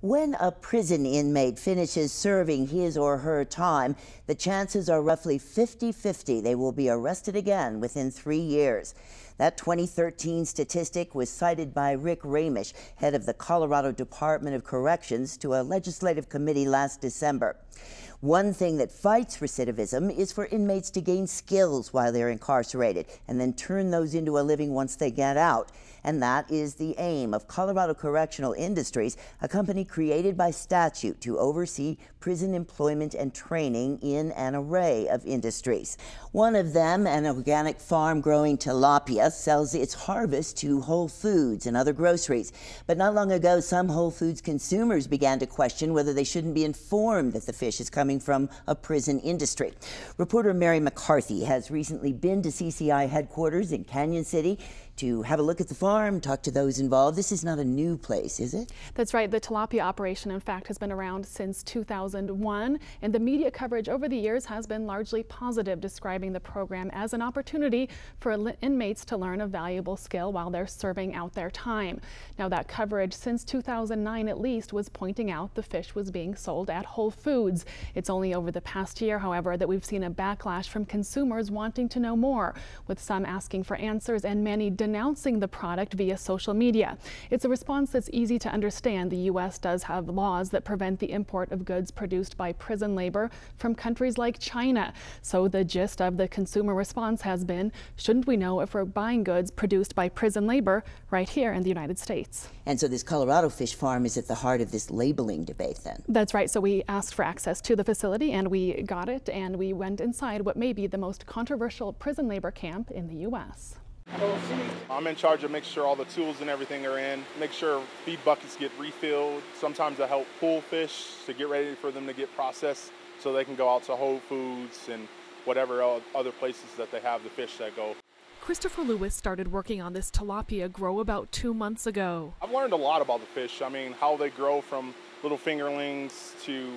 When a prison inmate finishes serving his or her time, the chances are roughly 50 50 they will be arrested again within three years. That 2013 statistic was cited by Rick Raemisch, head of the Colorado Department of Corrections, to a legislative committee last December. One thing that fights recidivism is for inmates to gain skills while they're incarcerated and then turn those into a living once they get out. And that is the aim of Colorado Correctional Industries, a company created by statute to oversee prison employment and training in an array of industries. One of them, an organic farm growing tilapia, sells its harvest to Whole Foods and other groceries. But not long ago, some Whole Foods consumers began to question whether they shouldn't be informed that the fish is coming from a prison industry. Reporter Mary McCarthy has recently been to CCI headquarters in Cañon City to have a look at the farm, talk to those involved. This is not a new place, is it? That's right. The tilapia operation, in fact, has been around since 2001, and the media coverage over the years has been largely positive, describing the program as an opportunity for inmates to learn a valuable skill while they're serving out their time. Now, that coverage since 2009 at least was pointing out the fish was being sold at Whole Foods. It's only over the past year, however, that we've seen a backlash from consumers wanting to know more, with some asking for answers and many denouncing the product via social media. It's a response that's easy to understand. The U.S. does have laws that prevent the import of goods produced by prison labor from countries like China. So the gist of the consumer response has been, shouldn't we know if we're buying goods produced by prison labor right here in the United States? And so this Colorado fish farm is at the heart of this labeling debate then? That's right. So we asked for access to the facility and we got it and we went inside what may be the most controversial prison labor camp in the U.S. I'm in charge of making sure all the tools and everything are in, make sure feed buckets get refilled. Sometimes I help pull fish to get ready for them to get processed so they can go out to Whole Foods and whatever other places that they have the fish that go. Christopher Lewis started working on this tilapia grow about two months ago. I've learned a lot about the fish. I mean, how they grow from little fingerlings to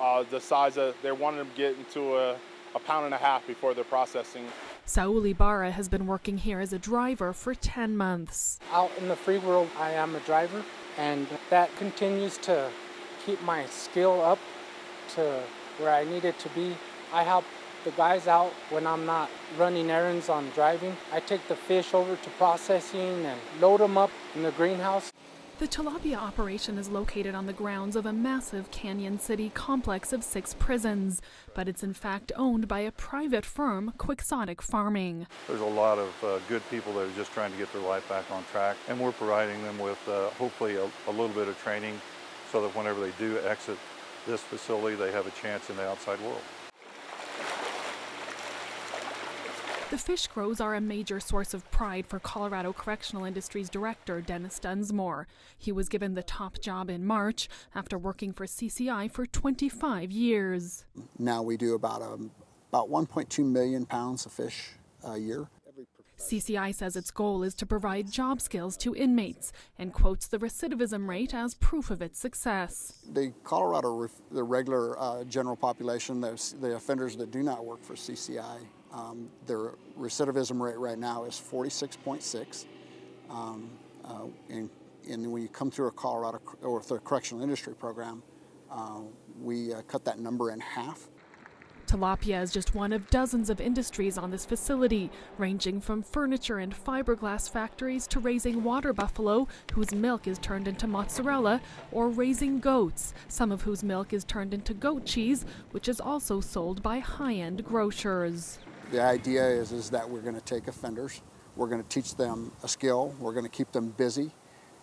uh, the size of, they're wanting to get into a a pound and a half before they're processing. Saul Ibarra has been working here as a driver for 10 months. Out in the free world, I am a driver, and that continues to keep my skill up to where I need it to be. I help the guys out when I'm not running errands on driving. I take the fish over to processing and load them up in the greenhouse. The tilapia operation is located on the grounds of a massive Cañon City complex of six prisons, but it's in fact owned by a private firm, Quixotic Farming. There's a lot of uh, good people that are just trying to get their life back on track, and we're providing them with uh, hopefully a, a little bit of training so that whenever they do exit this facility, they have a chance in the outside world. The fish grows are a major source of pride for Colorado Correctional Industries Director Dennis Dunsmore. He was given the top job in March after working for CCI for 25 years. Now we do about um, about 1.2 million pounds of fish a year. CCI says its goal is to provide job skills to inmates and quotes the recidivism rate as proof of its success. The Colorado, the regular uh, general population, the offenders that do not work for CCI, um, their recidivism rate right now is 46.6. Um, uh, and, and, when you come through a Colorado or the correctional industry program, uh, we uh, cut that number in half. Tilapia is just one of dozens of industries on this facility, ranging from furniture and fiberglass factories to raising water buffalo, whose milk is turned into mozzarella, or raising goats, some of whose milk is turned into goat cheese, which is also sold by high end grocers. The idea is, is that we're going to take offenders, we're going to teach them a skill, we're going to keep them busy,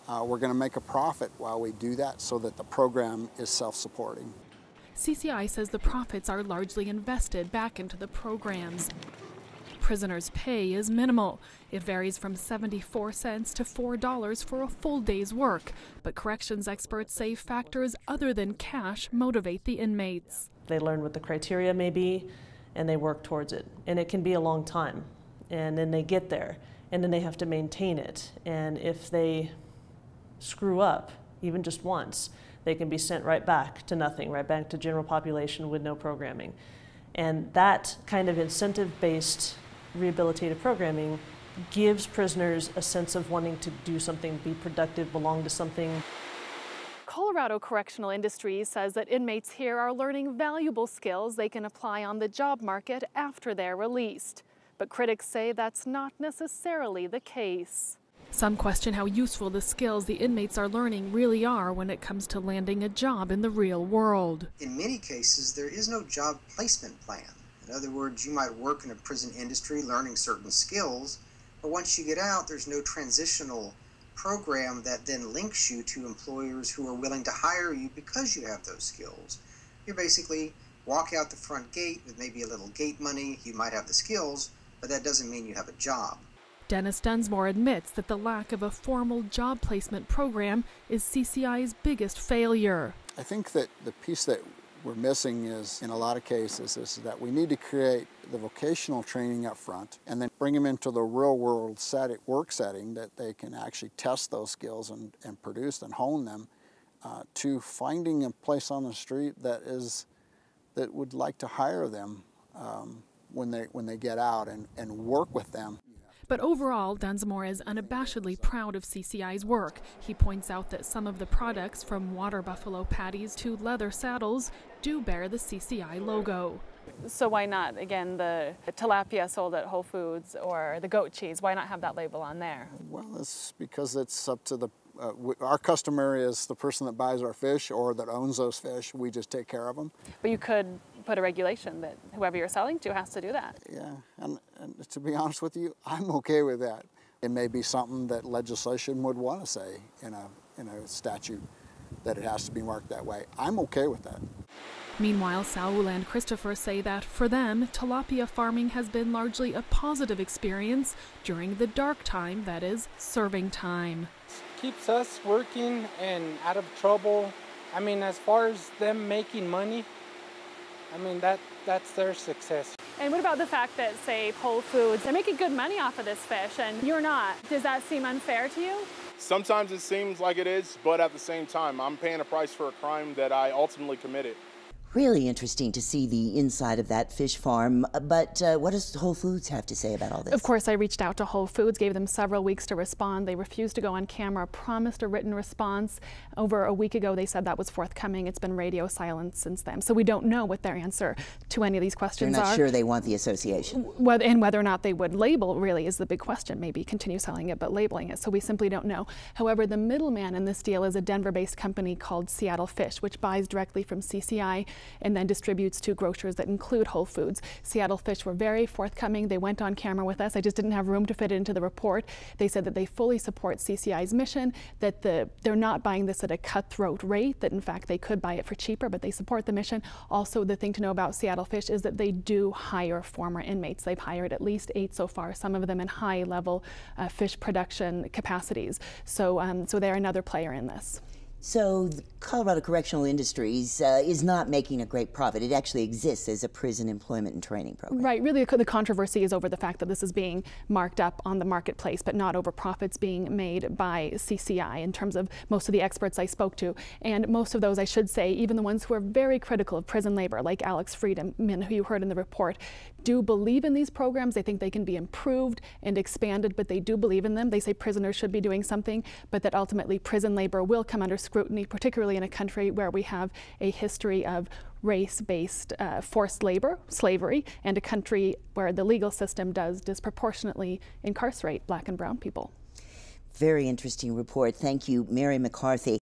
uh, we're going to make a profit while we do that so that the program is self-supporting. CCI says the profits are largely invested back into the programs. Prisoners' pay is minimal. It varies from 74 cents to $4 for a full day's work, but corrections experts say factors other than cash motivate the inmates. They learn what the criteria may be, and they work towards it. And it can be a long time. And then they get there, and then they have to maintain it. And if they screw up, even just once, they can be sent right back to nothing, right back to general population with no programming. And that kind of incentive based rehabilitative programming gives prisoners a sense of wanting to do something, be productive, belong to something Colorado Correctional Industries says that inmates here are learning valuable skills they can apply on the job market after they're released. But critics say that's not necessarily the case. Some question how useful the skills the inmates are learning really are when it comes to landing a job in the real world. In many cases, there is no job placement plan. In other words, you might work in a prison industry learning certain skills, but once you get out, there's no transitional program that then links you to employers who are willing to hire you because you have those skills. You're basically walk out the front gate with maybe a little gate money, you might have the skills, but that doesn't mean you have a job. Dennis Dunsmore admits that the lack of a formal job placement program is CCI's biggest failure. I think that the piece that we're missing is, in a lot of cases, is that we need to create the vocational training up front and then bring them into the real world setting, work setting that they can actually test those skills and, and produce and hone them uh, to finding a place on the street that is that would like to hire them um, when they when they get out and, and work with them. But overall, Dunsmore is unabashedly proud of CCI's work. He points out that some of the products, from water buffalo patties to leather saddles, do bear the CCI logo. So why not, again, the tilapia sold at Whole Foods or the goat cheese, why not have that label on there? Well, it's because it's up to the, uh, our customer is the person that buys our fish or that owns those fish. We just take care of them. But you could put a regulation that whoever you're selling to has to do that. Yeah, and, and to be honest with you, I'm okay with that. It may be something that legislation would want to say in a, in a statute that it has to be marked that way. I'm okay with that. Meanwhile, Saul and Christopher say that for them, tilapia farming has been largely a positive experience during the dark time that is serving time. Keeps us working and out of trouble. I mean, as far as them making money, I mean, that that's their success. And what about the fact that, say, Whole Foods, they're making good money off of this fish and you're not? Does that seem unfair to you? Sometimes it seems like it is, but at the same time, I'm paying a price for a crime that I ultimately committed. Really interesting to see the inside of that fish farm. But uh, what does Whole Foods have to say about all this? Of course, I reached out to Whole Foods, gave them several weeks to respond. They refused to go on camera, promised a written response. Over a week ago, they said that was forthcoming. It's been radio silence since then. So we don't know what their answer to any of these questions are. They're not are. sure they want the association. Whether, and whether or not they would label really is the big question. Maybe continue selling it, but labeling it. So we simply don't know. However, the middleman in this deal is a Denver-based company called Seattle Fish, which buys directly from CCI and then distributes to grocers that include Whole Foods. Seattle Fish were very forthcoming. They went on camera with us. I just didn't have room to fit it into the report. They said that they fully support CCI's mission, that the, they're not buying this at a cutthroat rate, that in fact they could buy it for cheaper, but they support the mission. Also, the thing to know about Seattle Fish is that they do hire former inmates. They've hired at least eight so far, some of them in high level uh, fish production capacities. So, um, so they're another player in this. So, the Colorado Correctional Industries uh, is not making a great profit. It actually exists as a prison employment and training program. Right. Really, the controversy is over the fact that this is being marked up on the marketplace, but not over profits being made by CCI in terms of most of the experts I spoke to. And most of those, I should say, even the ones who are very critical of prison labor, like Alex Friedmann, who you heard in the report, do believe in these programs. They think they can be improved and expanded, but they do believe in them. They say prisoners should be doing something, but that ultimately prison labor will come under scrutiny, particularly in a country where we have a history of race-based uh, forced labor, slavery, and a country where the legal system does disproportionately incarcerate black and brown people. Very interesting report. Thank you, Mary McCarthy.